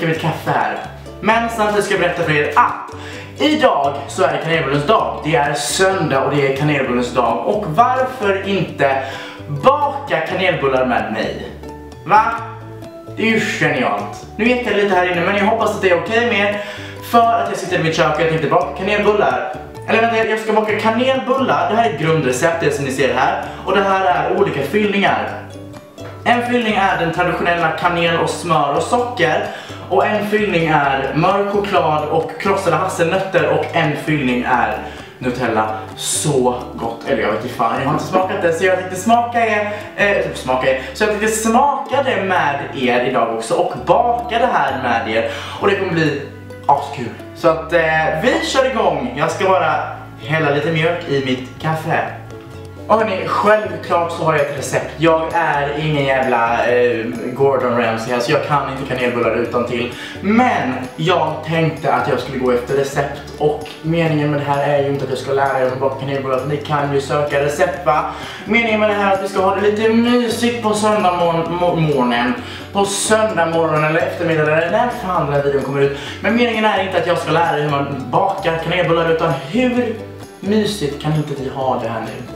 dricka mitt kaffe här. Men samtidigt ska jag berätta för er att idag så är det kanelbullens dag. Det är söndag och det är kanelbullens dag. Och varför inte baka kanelbullar med mig? Va? Det är ju genialt. Nu vet jag lite här inne men jag hoppas att det är okej okay med er. För att jag sitter i mitt kök och jag tänkte baka kanelbullar. Eller vänta, jag ska baka kanelbullar. Det här är grundreceptet som ni ser här. Och det här är olika fyllningar. En fyllning är den traditionella kanel och smör och socker. Och en fyllning är mörk choklad och krossade hasselnötter. Och en fyllning är Nutella. Så gott. Eller jag vet inte fan, jag har inte smakat det. Så jag tänkte smaka er, eh, typ smaka er. Så jag tänkte smaka det med er idag också. Och baka det här med er. Och det kommer bli askul. Så att eh, vi kör igång. Jag ska bara hälla lite mjölk i mitt kaffe. Och hörni, självklart så har jag ett recept. Jag är ingen jävla eh, Gordon Ramsay, alltså jag kan inte kanelbullar utan till. Men jag tänkte att jag skulle gå efter recept och meningen med det här är ju inte att jag ska lära er att baka kanelbullar, ni kan ju söka recept va. Meningen med det här är att vi ska ha det lite mysigt på söndag morgonen. På söndag morgon eller eftermiddag eller när fan den här videon kommer ut. Men meningen är inte att jag ska lära er hur man bakar kanelbullar utan hur mysigt kan inte vi ha det här nu?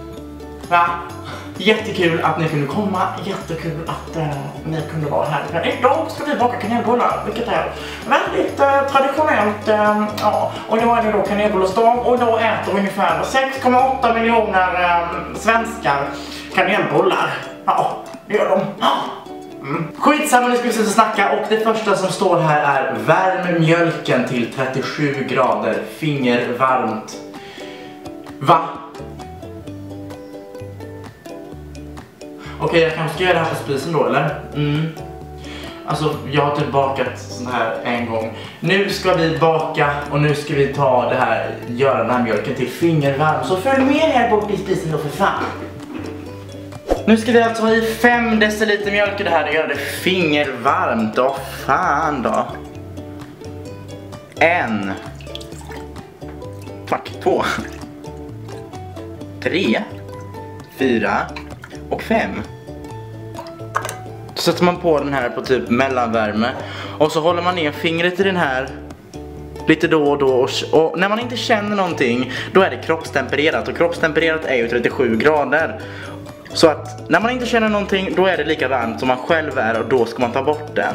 Va? Jättekul att ni kunde komma, jättekul att uh, ni kunde vara här. Men idag ska vi baka kanelbullar, vilket är väldigt uh, traditionellt. Uh, ja. Och då är det då kanelbullsdag och då äter ungefär 6,8 miljoner svenskar kanelbullar. Ja, det gör de. Mm. Skitsamma, nu ska vi sluta snacka och det första som står här är Värm mjölken till 37 grader, fingervarmt. Va? Okej, okay, jag kanske ska göra det här på spisen då, eller? Mm. Alltså, jag har typ bakat sån här en gång. Nu ska vi baka och nu ska vi ta det här, göra den här mjölken till fingervarm. Så följ med här bort i spisen då för fan. Nu ska vi alltså ha i 5 deciliter mjölk i det här och göra det fingervarmt. Åh fan då. En. Fuck, två. Tre. Fyra och 5. Så sätter man på den här på typ mellanvärme och så håller man ner fingret i den här lite då och då och, och, när man inte känner någonting då är det kroppstempererat och kroppstempererat är ju 37 grader. Så att när man inte känner någonting då är det lika varmt som man själv är och då ska man ta bort den.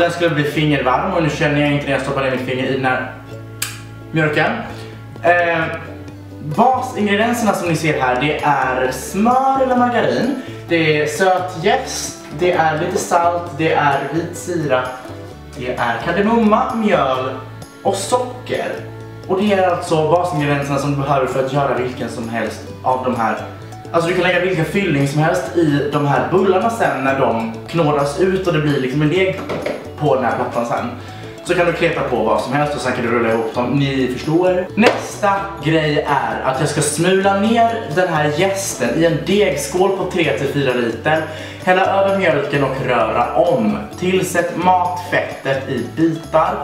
Den skulle bli fingervarm och nu känner jag inte när jag stoppar ner mitt finger i den här mjölken. Eh, basingredienserna som ni ser här det är smör eller margarin, det är sötjäst, det är lite salt, det är vit sirap, det är kardemumma, mjöl och socker. Och det är alltså basingredienserna som du behöver för att göra vilken som helst av de här Alltså du kan lägga vilken fyllning som helst i de här bullarna sen när de knådas ut och det blir liksom en deg på den här plattan sen. Så kan du kleta på vad som helst och sen kan du rulla ihop dem, ni förstår. Nästa grej är att jag ska smula ner den här jästen i en degskål på 3-4 liter. Hälla över mjölken och röra om. Tillsätt matfettet i bitar,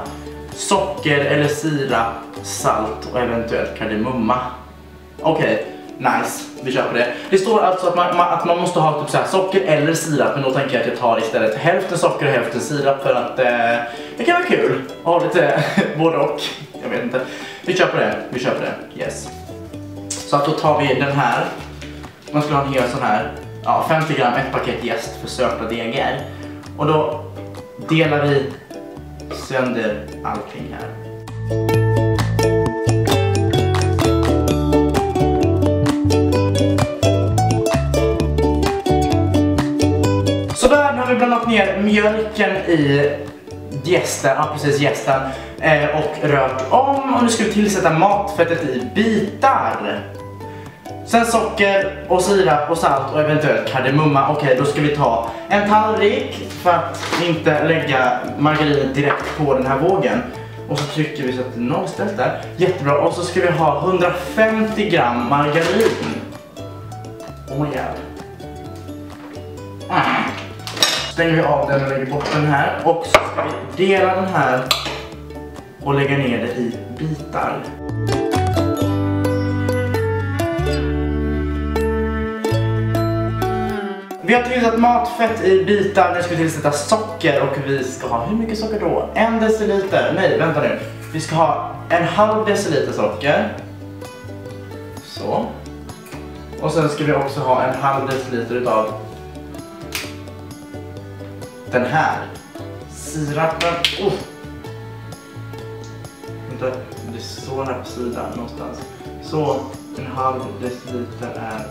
socker eller sirap, salt och eventuellt kardemumma. Okej. Okay. Nice, vi kör på det. Det står alltså att man, att man måste ha typ så socker eller sirap, men då tänker jag att jag tar istället hälften socker och hälften sirap för att eh, det kan vara kul att ha lite både och. Jag vet inte. Vi kör på det, vi kör på det. Yes. Så att då tar vi den här. Man skulle ha en hel sån här, ja 50 gram, ett paket jäst för söta degar. Och då delar vi sönder allting här. Lagt ner mjölken i gästen, ja precis gästen eh, och rört om och nu ska vi tillsätta matfettet i bitar. Sen socker och sirap och salt och eventuellt kardemumma. Okej, då ska vi ta en tallrik för att inte lägga margarinet direkt på den här vågen. Och så trycker vi så att det är nollställt där. Jättebra. Och så ska vi ha 150 gram margarin. Oh my god. Mm. Stänger vi av den och lägger bort den här. Och så ska vi dela den här och lägga ner det i bitar. Vi har tillsatt matfett i bitar, nu ska vi tillsätta socker och vi ska ha, hur mycket socker då? En deciliter, nej vänta nu. Vi ska ha en halv deciliter socker. Så. Och sen ska vi också ha en halv deciliter utav den här sirapen. Oh. Vänta, det står här på sidan någonstans. Så, en halv deciliter är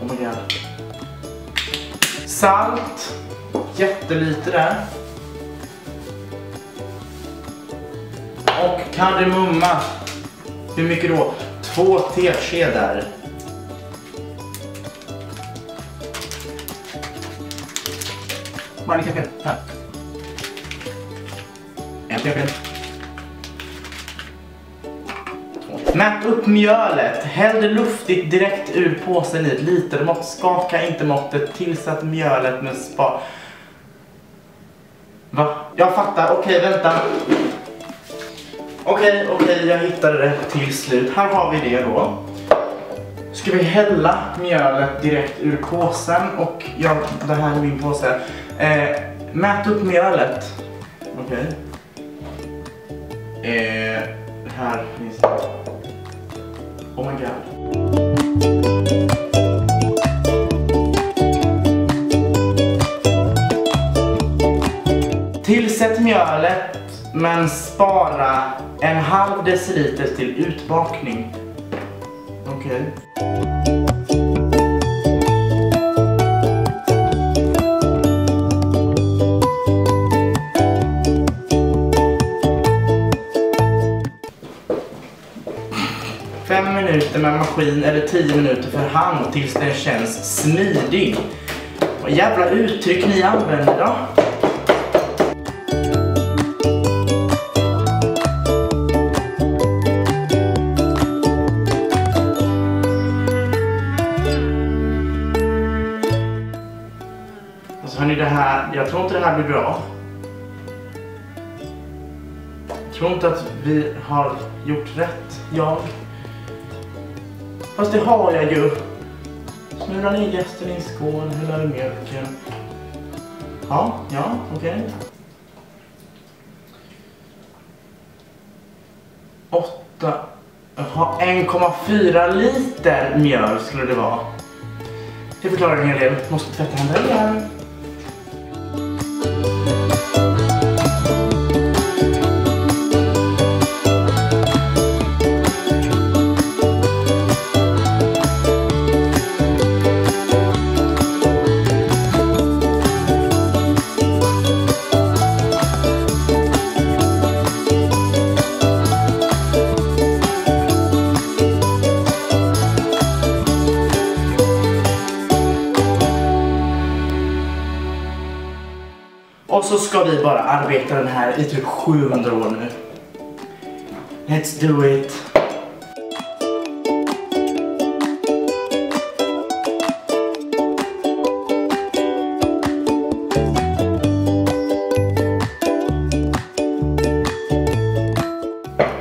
Oh my god. Salt. Jättelite där. Och kardemumma. Hur mycket då? Två teskedar. Bara en tesked. Här. En. Mät upp mjölet. Häll det luftigt direkt ur påsen i ett litermått. Skaka inte måttet. Tillsätt mjölet med spa... Va? Jag fattar. Okej, vänta. Okej, okej, jag hittade det till slut. Här har vi det då. Ska vi hälla mjölet direkt ur påsen och ja, det här är min påse. Eh, mät upp mjölet. Okej. Eh, här finns det. Oh my god. Tillsätt mjölet men spara en halv deciliter till utbakning. Okej. Fem minuter med maskin eller tio minuter för hand tills den känns smidig. Vad jävla uttryck ni använder då? Alltså hörni, det här, jag tror inte det här blir bra. Jag tror inte att vi har gjort rätt, jag. Fast det har jag ju. Smula ner jästen i en skål, hälla i mjölken. Ja, ja, okej. Åtta, jaha, 1,4 liter mjöl skulle det vara. Det förklarar en hel del. Måste tvätta händerna. Så ska vi bara arbeta den här i typ 700 år nu. Let's do it.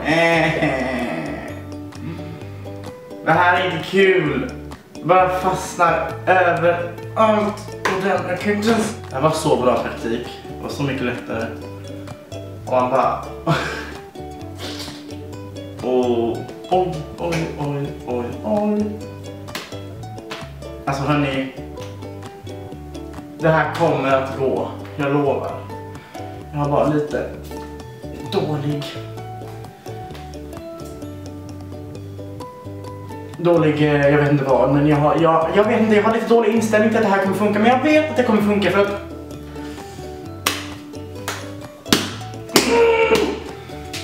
Eh. Det här är inte kul. Bara fastnar överallt. Och den, jag kan inte ens... Det här var så bra praktik. Det var så mycket lättare. Och man bara... Och, oj, oj, oj, oj, oj. Alltså hörni. Det här kommer att gå. Jag lovar. Jag har bara lite dålig... Dålig, eh, jag vet inte vad, men jag har, jag, jag vet inte, jag har lite dålig inställning till att det här kommer funka, men jag vet att det kommer funka för att...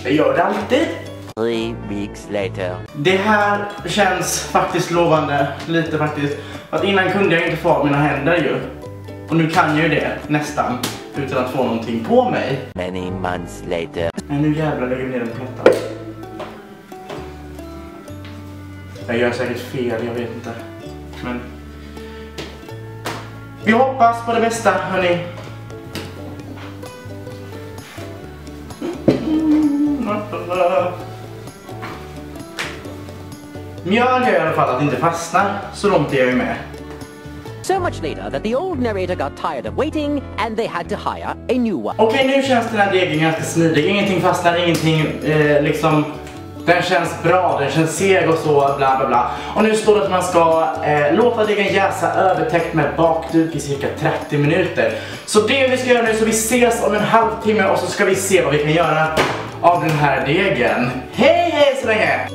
Det gör det alltid. Three weeks later. Det här känns faktiskt lovande, lite faktiskt. För att innan kunde jag inte få av mina händer ju. Och nu kan jag ju det, nästan. utan att få någonting på mig. Many months later. Men nu jävlar lägger vi ner den plattan. Jag gör säkert fel, jag vet inte. Men... Vi hoppas på det bästa, hörni. Mjöl gör i alla fall att det inte fastnar. Så långt är jag ju med. So much later that the old narrator got tired of waiting and they had to hire a new one. Okej, nu känns den här degen ganska smidig. Ingenting fastnar, ingenting eh, liksom... Den känns bra, den känns seg och så, bla bla bla. Och nu står det att man ska eh, låta degen jäsa övertäckt med bakduk i cirka 30 minuter. Så det vi ska göra nu, så vi ses om en halvtimme och så ska vi se vad vi kan göra av den här degen. Hej hej så länge!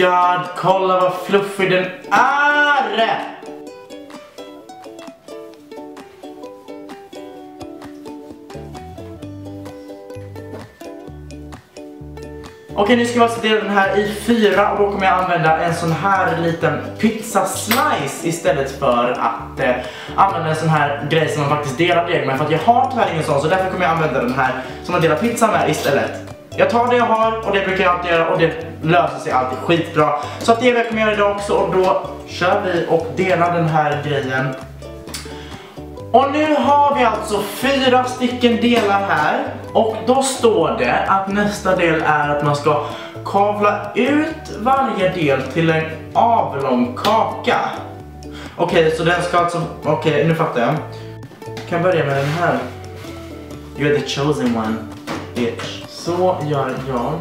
God, kolla vad fluffig den är! Okej, nu ska jag alltså dela den här i fyra och då kommer jag använda en sån här liten pizza slice istället för att eh, använda en sån här grej som man faktiskt delar deg med för att jag har tyvärr ingen sån så därför kommer jag använda den här som man delar pizza med istället. Jag tar det jag har och det brukar jag alltid göra och det löser sig alltid skitbra. Så att det är vad jag kommer göra idag också och då kör vi och delar den här grejen. Och nu har vi alltså fyra stycken delar här och då står det att nästa del är att man ska kavla ut varje del till en avlång kaka. Okej, så den ska alltså, okej nu fattar jag. Jag kan börja med den här. You're the chosen one, bitch. Så gör jag.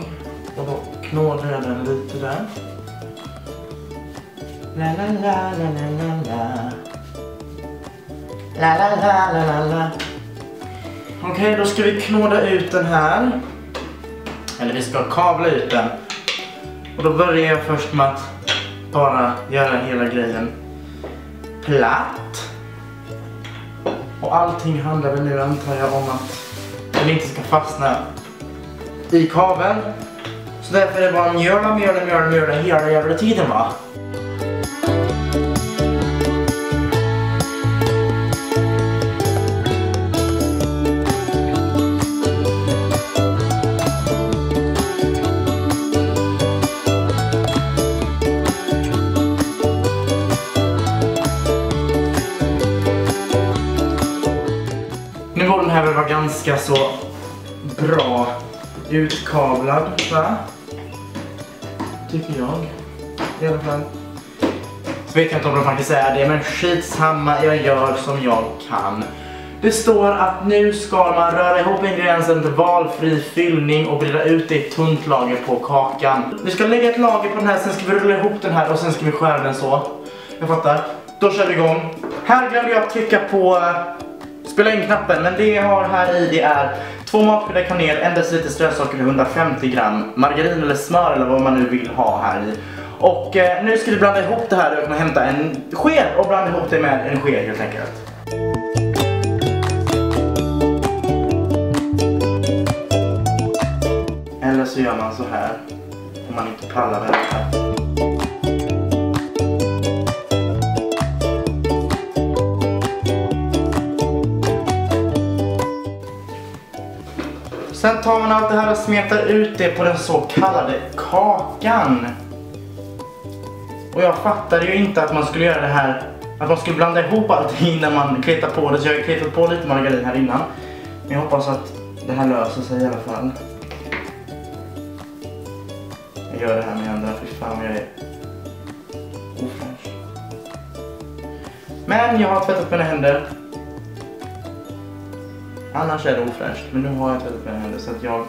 Och då knådar jag den lite där. La la la la la la la. La la la la la la. Okej, då ska vi knåda ut den här. Eller vi ska kavla ut den. Och då börjar jag först med att bara göra hela grejen platt. Och allting handlar väl nu antar jag om att den inte ska fastna i kaveln. Så därför är det bara mjöla, mjöla, mjöla, mjöla hela jävla tiden va. Nu borde den här väl vara ganska så bra utkavlad, va? Tycker jag. I alla fall. Så vet jag inte om de faktiskt är det, men skitsamma, jag gör som jag kan. Det står att nu ska man röra ihop ingrediensen till valfri fyllning och breda ut det i ett tunt lager på kakan. Vi ska lägga ett lager på den här, sen ska vi rulla ihop den här och sen ska vi skära den så. Jag fattar. Då kör vi igång. Här glömde jag att trycka på eh, spela in-knappen, men det jag har här i det är två matskedar kanel, en deciliter strösocker 150 gram margarin eller smör eller vad man nu vill ha här i. Och eh, nu ska vi blanda ihop det här och jag kommer hämta en sked och blanda ihop det med en sked helt enkelt. Eller så gör man så här om man inte pallar med det här. Sen tar man allt det här och smetar ut det på den så kallade kakan. Och jag fattade ju inte att man skulle göra det här, att man skulle blanda ihop allting innan man kletar på det. Så jag har kletat på lite margarin här innan. Men jag hoppas att det här löser sig i alla fall. Jag gör det här med händerna, fy fan vad jag är ofräsch. Men jag har tvättat mina händer. Annars är det ofräscht, men nu har jag tvättat mina händer så att jag,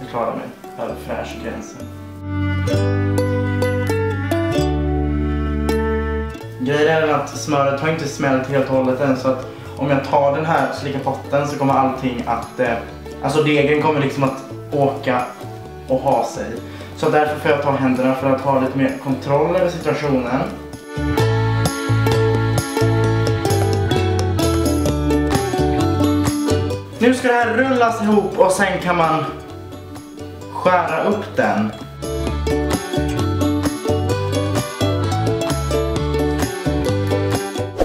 jag klarar mig över fräschgränsen. Grejen är att smöret har inte smält helt och hållet än så att om jag tar den här slika potten så kommer allting att, eh, alltså degen kommer liksom att åka och ha sig. Så därför får jag ta händerna för att ha lite mer kontroll över situationen. Nu ska det här rullas ihop och sen kan man skära upp den.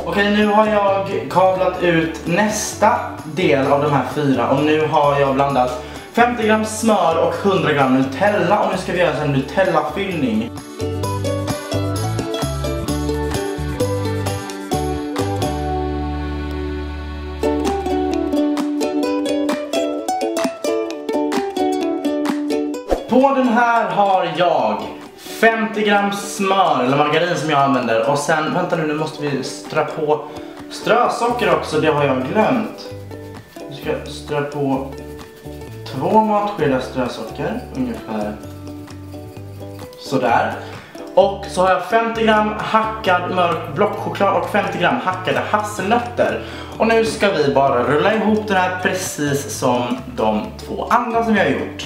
Okej, nu har jag kavlat ut nästa del av de här fyra och nu har jag blandat 50 gram smör och 100 gram Nutella och nu ska vi göra en Nutella-fyllning. Har jag 50 gram smör eller margarin som jag använder och sen, vänta nu, nu måste vi strö på strösocker också, det har jag glömt. Vi ska strö på två matskedar strösocker, ungefär sådär. Och så har jag 50 gram hackad mörk blockchoklad och 50 gram hackade hasselnötter. Och nu ska vi bara rulla ihop det här precis som de två andra som vi har gjort.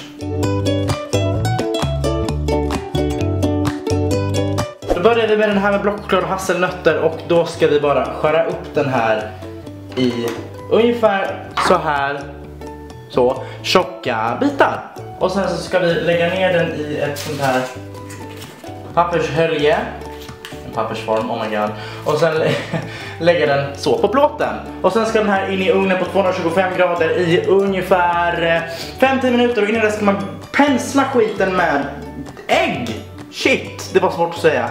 Börjar vi med den här med blockchoklad och hasselnötter och då ska vi bara skära upp den här i ungefär så här så tjocka bitar. Och sen så ska vi lägga ner den i ett sånt här pappershölje. En pappersform, oh my god. Och sen lä lägga den så på plåten. Och sen ska den här in i ugnen på 225 grader i ungefär eh, 50 minuter. Och innan det ska man pensla skiten med ägg. Shit, det var svårt att säga.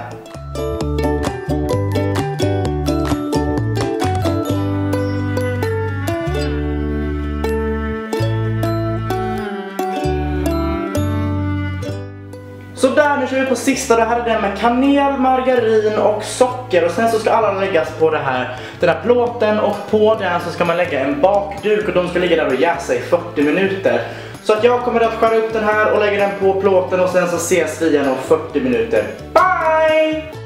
Så där, nu kör vi på sista. Det här är den med kanel, margarin och socker. Och sen så ska alla läggas på det här, den här plåten och på den så ska man lägga en bakduk och de ska ligga där och jäsa i 40 minuter. Så att jag kommer att skära upp den här och lägga den på plåten och sen så ses vi igen om 40 minuter. Bye!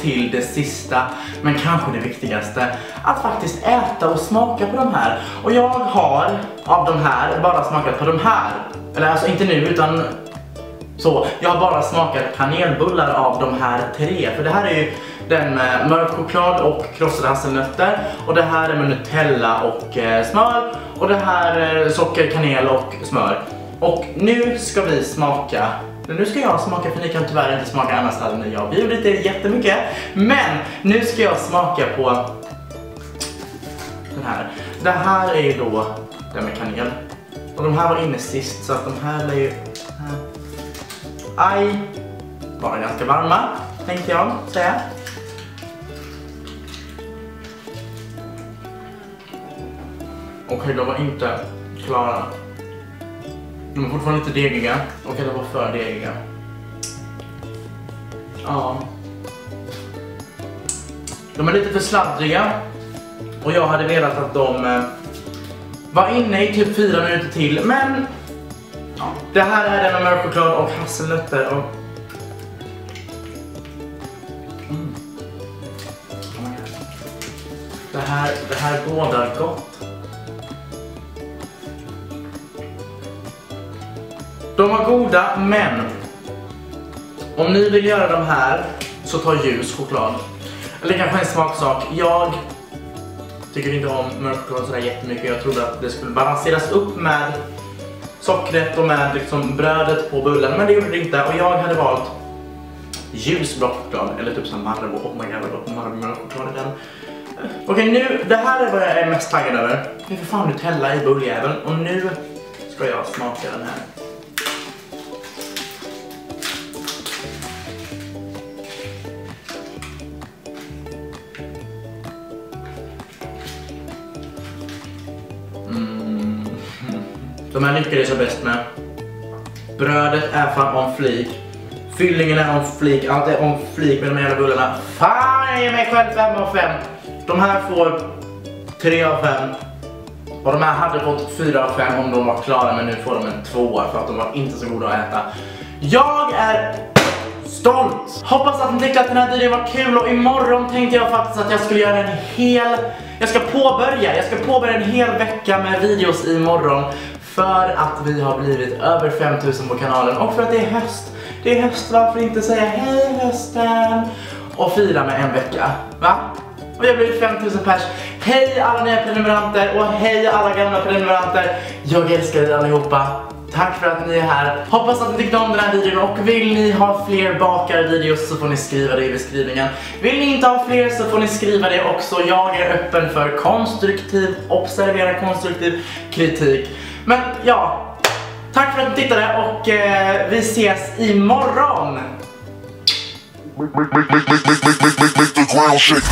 Till det sista, men kanske det viktigaste, att faktiskt äta och smaka på de här. Och jag har av de här bara smakat på de här, eller alltså inte nu utan så. Jag har bara smakat kanelbullar av de här tre, för det här är ju den med mörk choklad och krossade hasselnötter och det här är med Nutella och eh, smör och det här är socker, kanel och smör. Och nu ska vi smaka, men nu ska jag smaka för ni kan tyvärr inte smaka annars hade ni jag bjudit er jättemycket. Men nu ska jag smaka på den här. Det här är ju då den med kanel. Och de här var inne sist så att de här lär ju... Aj! Var ganska varma, tänkte jag säga. Okej, de var inte klara. De är fortfarande lite degiga. Okej, de var för degiga. Ja. De är lite för sladdriga. Och jag hade velat att de eh, var inne i typ fyra minuter till. Men ja, det här är den med mörkchoklad och hasselnötter. Och... Mm. Det här, det här bådar gott. De var goda, men om ni vill göra de här så ta ljus choklad. Eller kanske en smaksak. Jag tycker inte om mörk choklad sådär jättemycket. Jag trodde att det skulle balanseras upp med sockret och med liksom brödet på bullen. Men det gjorde det inte och jag hade valt ljus choklad. Eller typ som Marabou. Oh my god vad gott Marabou mörk choklad i den. Eh, okej nu, det här är vad jag är mest taggad över. Det är för fan Nutella i bulljäveln. Och nu ska jag smaka den här. De här lyckades jag bäst med. Brödet är fan on flik. Fyllningen är on flik. Allt är on flik med de här jävla bullarna. Fan, jag ger mig själv 5 av 5. De här får 3 av 5. Och de här hade fått 4 av 5 om de var klara men nu får de en 2 för att de var inte så goda att äta. Jag är stolt! Hoppas att ni tyckte att den här videon var kul och imorgon tänkte jag faktiskt att jag skulle göra en hel... Jag ska påbörja, jag ska påbörja en hel vecka med videos imorgon för att vi har blivit över 5000 på kanalen och för att det är höst. Det är höst, varför inte säga hej hösten och fira med en vecka, va? Och jag har blivit 5000 pers. Hej alla nya prenumeranter och hej alla gamla prenumeranter. Jag älskar er allihopa. Tack för att ni är här. Hoppas att ni tyckte om den här videon och vill ni ha fler bakarvideos så får ni skriva det i beskrivningen. Vill ni inte ha fler så får ni skriva det också. Jag är öppen för konstruktiv, observera konstruktiv kritik. Men ja, tack för att ni tittade och eh, vi ses imorgon. make, make, make, make, make, make, make, make the ground shake.